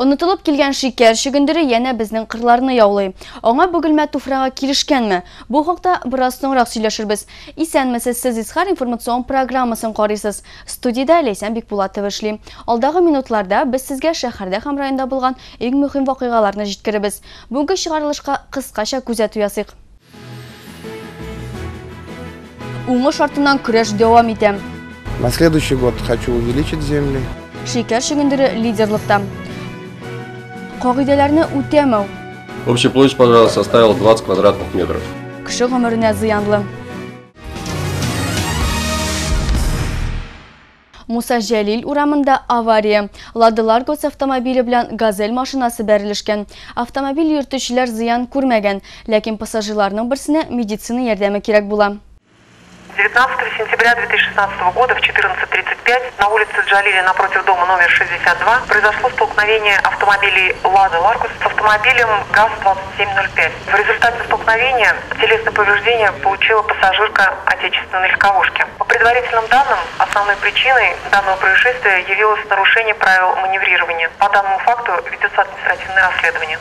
Онытылып келген шикер шүгіндірі ене біздің қырларыны яулай. Оңа бүгілмә туфраға келішкенмі? Бұл хоқта біраз соңырақ сөйлешірбіз. Исәнмісіз сіз Исхар информацион программасын қарисыз. Студияда Лейсен Бекбулатов эшли. Алдағы минутларда біз сізге шәһәрдә һәм районда болған ең мөһим вакыйгаларны җиткеребез. Бүгінгі шығарылышқа қысқаша күзәтү ясыйк. Уңыш артынан күрәш дәвам итә. На следующий год хочу увеличить земли. Шикәр шөгендере лидерлыкта. Кагыйдәләрне үтәмәү Общая площадь пожара составила 20 квадратных метров. кеше гомеренә зыянлы. Муса Жәлил урамында авария. Ладылар гос автомобиле белән газель машинасы бәрелешкән. Автомобиль йөртүчеләр зыян күрмәгән, ләкин пассажирларның берсенә медицина ярдәме кирәк була. 19 сентября 2016 года в 14.35 на улице Джалили напротив дома номер 62 произошло столкновение автомобилей «Лада Ларгус» с автомобилем ГАЗ-2705. В результате столкновения телесное повреждение получила пассажирка отечественной легковушки. По предварительным данным, основной причиной данного происшествия явилось нарушение правил маневрирования. По данному факту ведется административное расследование.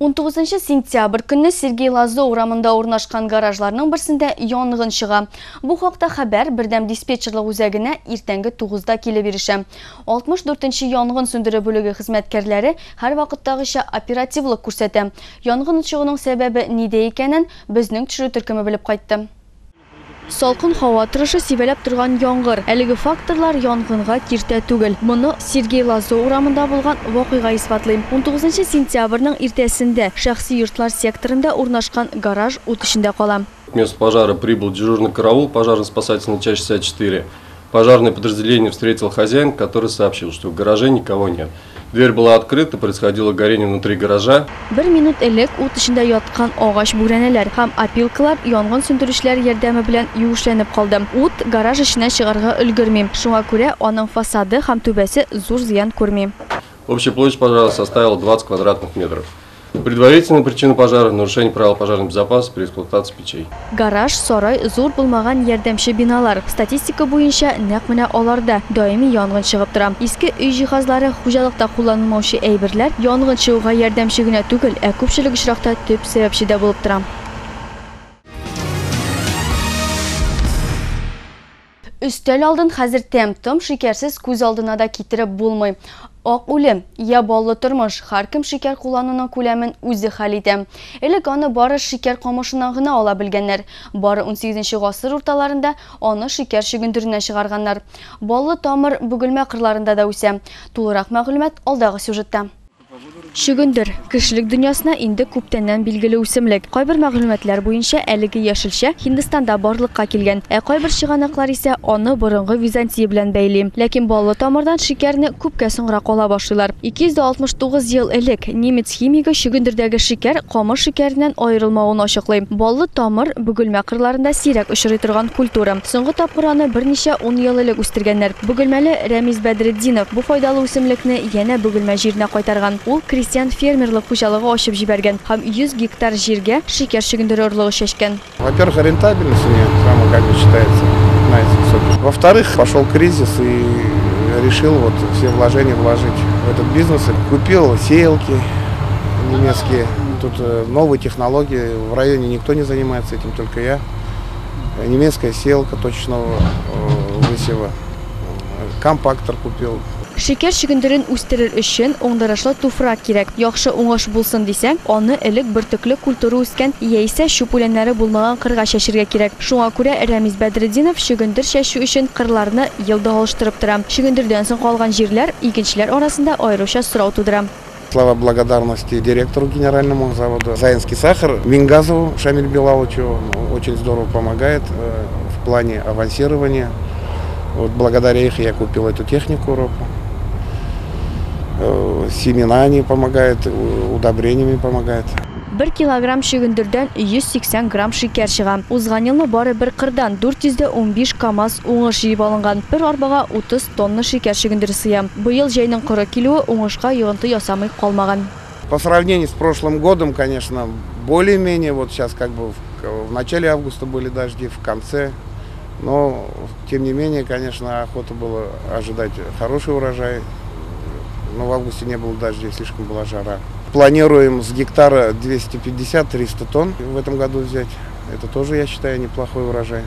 19 сентябрь көнне Сергей Лазо урамында урнашкан гаражларның берсендә янгын чыга. Бу хакта хәбәр бердәм диспетчерлык үзәгенә иртәнге 9-да килеп ирешә. 64-нче янгын сөндерү бүлеге хезмәткәрләре һәр вакыттагыча оперативлык күрсәтә. Янгын чыгуның сәбәбе нидә икәнен безнең төшерү төркеме белеп кайтты. Салкын һава торышы сибәләп торган яңгыр. Әлеге факторлар янгынга киртә түгел. Моны Сергей Лазо урамында булган вакыйга исбатлый. 19 сентябрьнең иртәсендә шәхси йортлар секторында урнашкан гараж кала. К месту пожара прибыл дежурный караул пожарно-спасательной части 64. Пожарное подразделение встретил хозяин, который сообщил, что в гараже никого нет. Дверь была открыта, происходило горение внутри гаража. Бер минут элек ут эчендә яткан агач бүрәнәләр һәм опилкалар янгын сөндерүчеләр ярдәме белән юешләнеп калды. Ут гараж эченә чыгарга өлгерми. Шуңа күрә аның фасады һәм түбәсе зур зыян күрми. Общая площадь пожара составила 20 квадратных метров. Предварительная причина пожара – нарушение правил пожарной безопасности при эксплуатации печей. Гараж, сарай, зур булмаган ярдәмче биналар. Статистика буенча нәкъ менә аларда даими янгын чыгып тора. Иске өй җиһазлары, хуҗалыкта кулланылмаучы әйберләр янгын чыгуга ярдәмче генә түгел, ә күпчелек очракта төп сәбәпче дә булып тора. Өстәл алдын хәзер тәм-том шикәрсез күз алдына да китереп булмый. Ак үлем, я баллы тормыш, һәркем шикәр куллануның күләмен үзе хәл итә. Элек бары шикәр камышыннан гына ала белгәннәр. Бары 18 гасыр урталарында аны шикәр шөгендеренә чыгарганнар. Баллы тамыр бүгелмә кырларында да үсә. Тулырак мәгълүмат алдагы сюжетта. Шөгендер кешелек дөньясына инде күптәннән билгеле үсемлек. Кайбер мәгълүматлар буенча әлеге яшелчә Һиндстанда барлыкка килгән, ә кайбер чыганаклар исә аны борынгы Византия белән бәйли. Ләкин баллы тамырдан шикәрне күпкә соңрак ала башлыйлар. 269 ел элек немец химигы шөгендердәге шикәр камыш шикәреннән аерылмавын ачыклый. Баллы тамыр бүгелмә кырларында сирәк очрый торган культура. Соңгы тапкыр аны берничә 10 ел элек үстергәннәр. Бүгелмәле Рәмиз Бәдретдинов бу файдалы үсемлекне янә бүгелмә җиренә кайтарган. Ул крестьян фермерлык хуҗалыгы ачып җибәргән һәм 100 гектар җиргә шикәр шөгендере орлыгы чәчкән. Во-первых, рентабельность у нее самая, как бы считается, высокая. Во-вторых, пошел кризис и решил вот все вложения вложить в этот бизнес. Купил сеялки немецкие. Тут э, новые технологии. В районе никто не занимается этим, только я. Немецкая сеялка точного э, высева. Компактор купил. Шикәр шөгендерен үстерер өчен уңдырышлы туфрак кирәк. Яхшы уңыш булсын дисәң, аны элек бертөкле культура үскән яисә шүпүләннәре булмаган кырга чәчергә кирәк. Шуңа күрә Рәмиз Бәдретдинов шөгендер чәчү өчен кырларны елда алыштырып тора. Шөгендердән соң калган җирләр игенчеләр арасында аеруча сорау тудыра. Слова благодарности директору генеральному завода Заинский сахар, Мингазову Шамиль Белаловичу он очень здорово помогает э, в плане авансирования. Вот благодаря их я купил эту технику ропу. Семена они помогают, удобрениями помогают. 1 килограмм шөгендердән 180 грамм шикәр чыга. Узган елны бары бер кырдан 415 КАМАЗ уңыш җыеп алынган. Бер арбага 30 тонна шикәр шөгендере сыя. Быел җәйнең коры килүе уңышка йогынты ясамый калмаган. По сравнению с прошлым годом, конечно, более-менее, вот сейчас как бы в, в начале августа были дожди, в конце Но, тем не менее, конечно, охота было ожидать хороший урожай. Но в августе не было дождей, слишком была жара. Планируем с гектара 250-300 тонн в этом году взять. Это тоже, я считаю, неплохой урожай.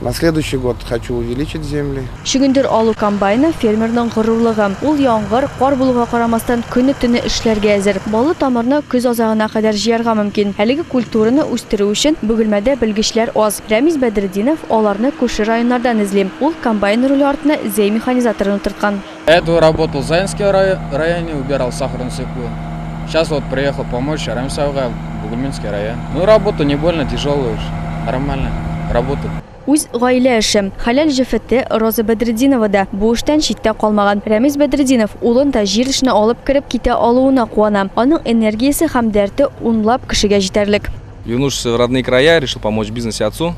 На следующий год хочу увеличить земли. Шөгендер алу комбайны фермерның горурлыгы. Ул яңгыр, кар булуга карамастан көне төне эшләргә әзер. Балы тамырны көз азагына кадәр җыярга мөмкин. Әлеге культураны үстерү өчен бөгелмәдә белгечләр аз. Рамиз Бәдретдинов аларны күрше районнардан эзли. Ул комбайн руле артына зәй механизаторын. До этого работал в Заинске районе, убирал сахарную свеклу. Сейчас вот приехал помочь Арамсауга, Бугульминский район. Ну, работа не больно тяжелая уж, нормально, работает. Үз гаилә эше. Хәләл җефете Роза Бәдретдинова да бу эштән читтә калмаган. Рамиз Бәдретдинов улын да җир эшенә алып кереп китә алуына куана. Аның энергиясе һәм дәрте унлап кешегә җитәрлек. Вернувшись в родные края, решил помочь в бизнесе отцу,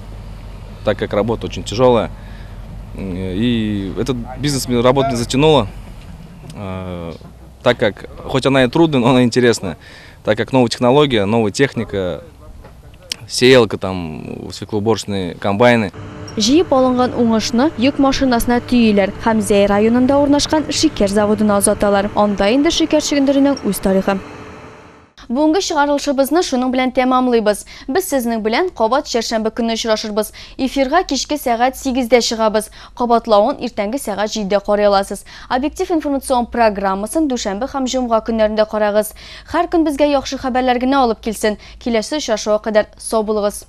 так как работа очень тяжелая. И этот бизнес мне работу не затянуло, э, так как, хоть она и трудная, но она интересная, так как новая технология, новая техника, сеялка, там, свеклоуборочные комбайны. Җыеп алынган уңышны йөк машинасына төйләр һәм Зәй районында урнашкан шикәр заводына озаталар. Анда инде шикәр шөгендеренең үз тарихы. Бүгенге чыгарылышыбызны шуның белән тәмамлыйбыз. Без сезнең белән кабат чәршәмбе көнне очрашырбыз. Эфирга кичке сәгать 8-дә чыгабыз. Кабатлавын иртәнге сәгать 7-дә карый аласыз. Объектив информацион программасын дүшәмбе һәм көннәрендә карагыз. Һәр көн безгә яхшы хәбәрләр алып килсен. Киләсе очрашуга кадәр сау булыгыз.